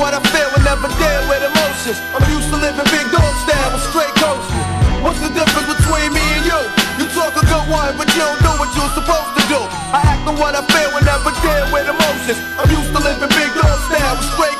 what I feel and never deal with emotions. I'm used to living big dog style with straight coasting. What's the difference between me and you? You talk a good one, but you don't do what you're supposed to do. I act on what I feel and never deal with emotions. I'm used to living big dog style with straight coasting.